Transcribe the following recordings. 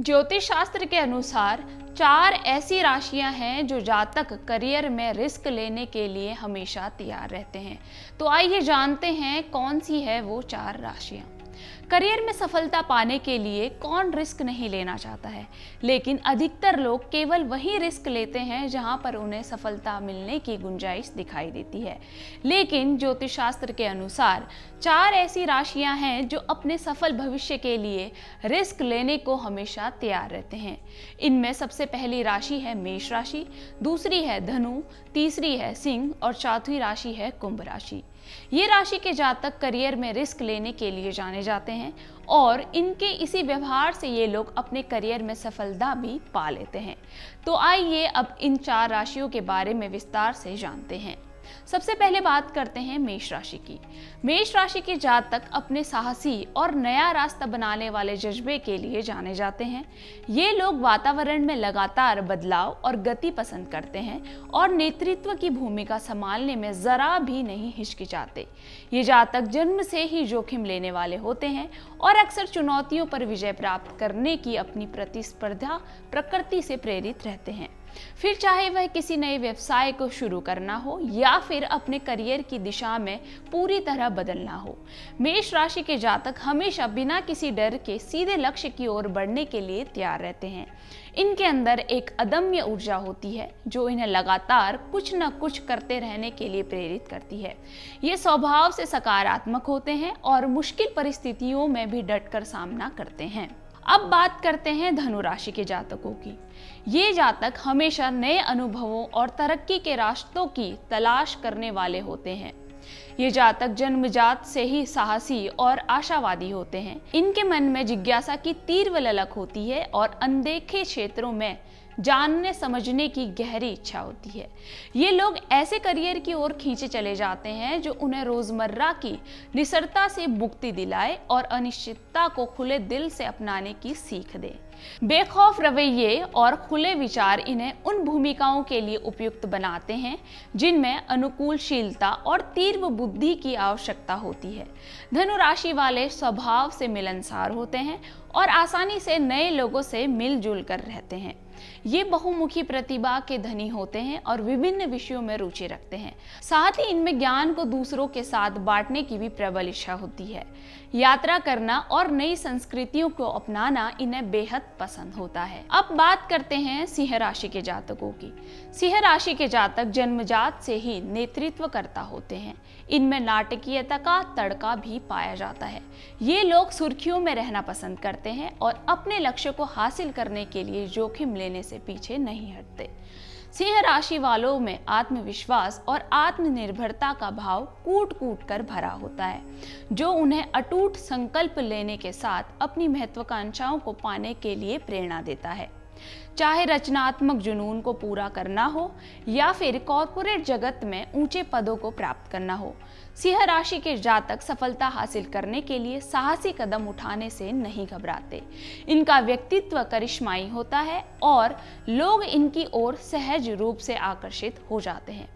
ज्योतिष शास्त्र के अनुसार चार ऐसी राशियाँ हैं जो जातक करियर में रिस्क लेने के लिए हमेशा तैयार रहते हैं। तो आइए जानते हैं कौन सी है वो चार राशियाँ। करियर में सफलता पाने के लिए कौन रिस्क नहीं लेना चाहता है? लेकिन अधिकतर लोग केवल वही रिस्क लेते हैं जहाँ पर उन्हें सफलता मिलने की गुंजाइश दिखाई देती है। लेकिन ज्योतिष शास्त्र के अनुसार चार ऐसी राशियाँ हैं जो अपने सफल भविष्य के लिए रिस्क लेने को हमेशा तैयार रहते हैं। इनमें सबसे पहली राशि है मेष राशि, दूसरी है धनु, तीसरी है सिंह और चौथी राशि है कुंभ राशि। ये राशि के जातक करियर में रिस्क लेने के लिए जाने जाते हैं और इनके इसी व्यवहार से ये लोग अपने करियर में सफलता भी पा लेते हैं। तो आइए अब इन चार राशियों के बारे में विस्तार से जानते हैं। सबसे पहले बात करते हैं मेष राशि की। मेष राशि के जातक अपने साहसी और नया रास्ता बनाने वाले जज्बे के लिए जाने जाते हैं। ये लोग वातावरण में लगातार बदलाव और गति पसंद करते हैं और नेतृत्व की भूमिका संभालने में जरा भी नहीं हिचकिचाते। ये जातक जन्म से ही जोखिम लेने वाले होते हैं और अक्सर चुनौतियों पर विजय प्राप्त करने की अपनी प्रतिस्पर्धा प्रकृति से प्रेरित रहते हैं। फिर चाहे वह किसी नए व्यवसाय को शुरू करना हो या फिर अपने करियर की दिशा में पूरी तरह बदलना हो। मेष राशि के जातक हमेशा बिना किसी डर के सीधे लक्ष्य की ओर बढ़ने के लिए तैयार रहते हैं। इनके अंदर एक अदम्य ऊर्जा होती है, जो इन्हें लगातार कुछ न कुछ करते रहने के लिए प्रेरित करती है। ये स्वभाव से सकारात्मक होते हैं और मुश्किल परिस्थितियों में भी डटकर सामना करते हैं। अब बात करते हैं धनु राशि के जातकों की। ये जातक हमेशा नए अनुभवों और तरक्की के रास्तों की तलाश करने वाले होते हैं। ये जातक जन्मजात से ही साहसी और आशावादी होते हैं। इनके मन में जिज्ञासा की तीव्र ललक होती है और अनदेखे क्षेत्रों में जानने समझने की गहरी इच्छा होती है। ये लोग ऐसे करियर की ओर खींचे चले जाते हैं जो उन्हें रोज़मर्रा की निसरता से मुक्ति दिलाए और अनिश्चितता को खुले दिल से अपनाने की सीख दे। बेखौफ रवैये और खुले विचार इन्हें उन भूमिकाओं के लिए उपयुक्त बनाते हैं, जिनमें अनुकूलशीलता और तीव्र बुद्धि की आवश्यकता होती है। धनुराशि वाले स्वभाव से मिलनसार होते हैं और आसानी से नए लोगों से मिलजुल कर रहते हैं। ये बहुमुखी प्रतिभा के धनी होते हैं और विभिन्न विषयों में रुचि रखते हैं। साथ ही इनमें ज्ञान को दूसरों के साथ बांटने की भी प्रबल इच्छा होती है। यात्रा करना और नई संस्कृतियों को अपनाना इन्हें बेहद पसंद होता है। अब बात करते हैं सिंह राशि के जातकों की। सिंह राशि के जातक जन्मजात से ही नेतृत्व करता होते हैं। इनमें नाटकीयता का तड़का भी पाया जाता है। ये लोग सुर्खियों में रहना पसंद करते हैं और अपने लक्ष्य को हासिल करने के लिए जोखिम लेने से पीछे नहीं हटते। सिंह राशि वालों में आत्मविश्वास और आत्मनिर्भरता का भाव कूट कूट कर भरा होता है, जो उन्हें अटूट संकल्प लेने के साथ अपनी महत्वाकांक्षाओं को पाने के लिए प्रेरणा देता है। चाहे रचनात्मक जुनून को पूरा करना हो या फिर कॉरपोरेट जगत में ऊँचे पदों को प्राप्त करना हो, सिंह राशि के जातक सफलता हासिल करने के लिए साहसी कदम उठाने से नहीं घबराते। इनका व्यक्तित्व करिश्माई होता है और लोग इनकी ओर सहज रूप से आकर्षित हो जाते हैं।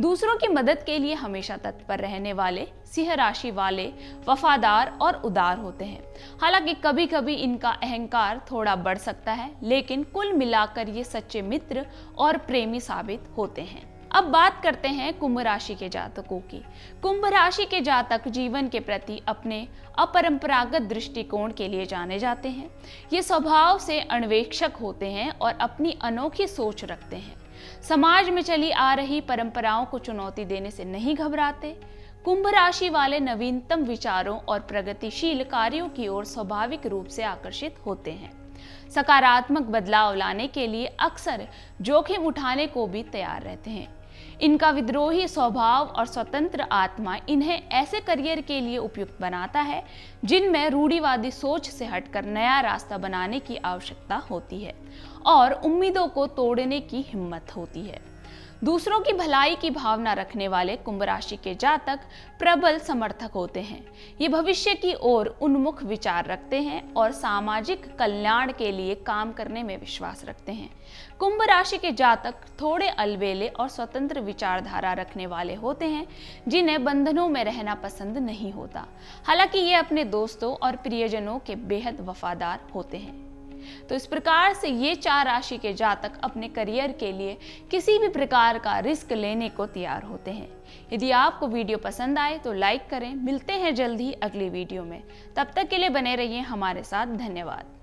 दूसरों की मदद के लिए हमेशा तत्पर रहने वाले, सिंह राशि वाले, वफादार और उदार होते हैं। हालाँकि कभी कभी इनका अहंकार थोड़ा बढ़ सकता है, लेकिन कुल मिलाकर ये सच्चे मित्र और प्रेमी साबित होते हैं। अब बात करते हैं कुंभ राशि के जातकों की। कुंभ राशि के जातक जीवन के प्रति अपने अपरंपरागत दृष्टिकोण के लिए जाने जाते हैं। ये स्वभाव से अन्वेक्षक होते हैं और अपनी अनोखी सोच रखते हैं। समाज में चली आ रही परंपराओं को चुनौती देने से नहीं घबराते। कुंभ राशि वाले नवीनतम विचारों और प्रगतिशील कार्यों की ओर स्वाभाविक रूप से आकर्षित होते हैं। सकारात्मक बदलाव लाने के लिए अक्सर जोखिम उठाने को भी तैयार रहते हैं। इनका विद्रोही स्वभाव और स्वतंत्र आत्मा इन्हें ऐसे करियर के लिए उपयुक्त बनाता है, जिनमें रूढ़ीवादी सोच से हटकर नया रास्ता बनाने की आवश्यकता होती है और उम्मीदों को तोड़ने की हिम्मत होती है। दूसरों की भलाई की भावना रखने वाले कुंभ राशि के जातक प्रबल समर्थक होते हैं। ये भविष्य की ओर उन्मुख विचार रखते हैं और सामाजिक कल्याण के लिए काम करने में विश्वास रखते हैं। कुंभ राशि के जातक थोड़े अलबेले और स्वतंत्र विचारधारा रखने वाले होते हैं, जिन्हें बंधनों में रहना पसंद नहीं होता। हालाँकि ये अपने दोस्तों और प्रियजनों के बेहद वफादार होते हैं। तो इस प्रकार से ये चार राशि के जातक अपने करियर के लिए किसी भी प्रकार का रिस्क लेने को तैयार होते हैं। यदि आपको वीडियो पसंद आए तो लाइक करें। मिलते हैं जल्द ही अगली वीडियो में। तब तक के लिए बने रहिए हमारे साथ। धन्यवाद।